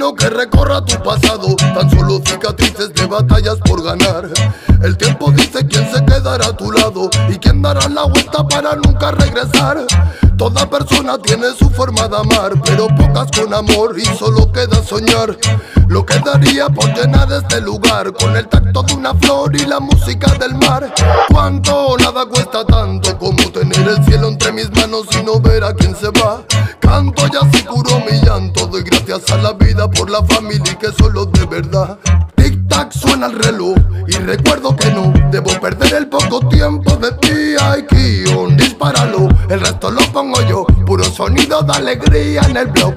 No que recorra tu pasado, tan solo cicatrices de batallas por ganar. El tiempo dice quién se quedará a tu lado y quién dará la vuelta para nunca regresar. Toda persona tiene su forma de amar, pero pocas con amor y solo queda soñar. Lo que daría por llenar este lugar con el tacto de una flor y la música del mar. Cuánto nada cuesta tanto como tener el cielo entre mis manos y no ver a quién se va. Canto ya se curó mi llanto, doy gracias a la vida por la familia y que solo de verdad. Tic tac suena el reloj y recuerdo que no debo perder el poco tiempo de ti. Ay, Kion, dispáralo, el resto lo pongo yo. Puro sonido de alegría en el blog.